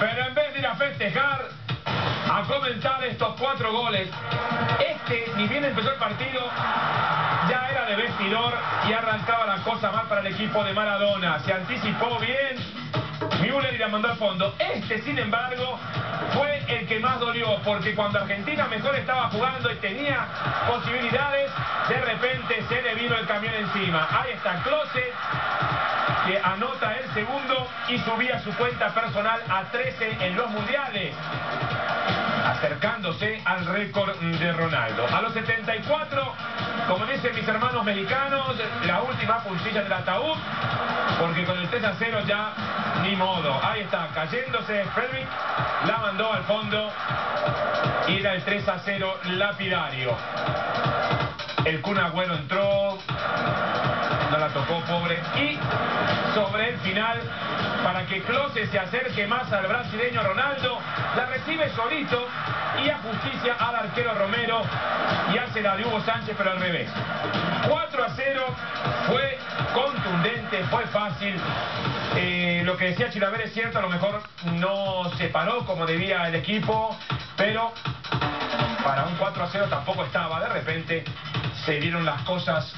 Pero en vez de ir a festejar, a comentar estos cuatro goles, este, ni bien empezó el partido, ya era de vestidor y arrancaba la cosa mal para el equipo de Maradona. Se anticipó bien, Müller y la mandó al fondo. Este, sin embargo, fue el que más dolió, porque cuando Argentina mejor estaba jugando y tenía posibilidades, de repente se le vino el camión encima. Ahí está Closet, anota el segundo y subía su cuenta personal a 13 en los mundiales acercándose al récord de Ronaldo. A los 74, como dicen mis hermanos mexicanos, la última puntilla del ataúd, porque con el 3 a 0 ya ni modo. Ahí está, cayéndose Frederick, la mandó al fondo y era el 3 a 0 lapidario. El Kun Agüero entró, tocó, pobre. Y sobre el final, para que Close se acerque más al brasileño Ronaldo, la recibe solito y a justicia al arquero Romero y hace la de Hugo Sánchez, pero al revés. 4 a 0 fue contundente, fue fácil. Eh, lo que decía Chilaver es cierto, a lo mejor no se paró como debía el equipo, pero para un 4 a 0 tampoco estaba. De repente se dieron las cosas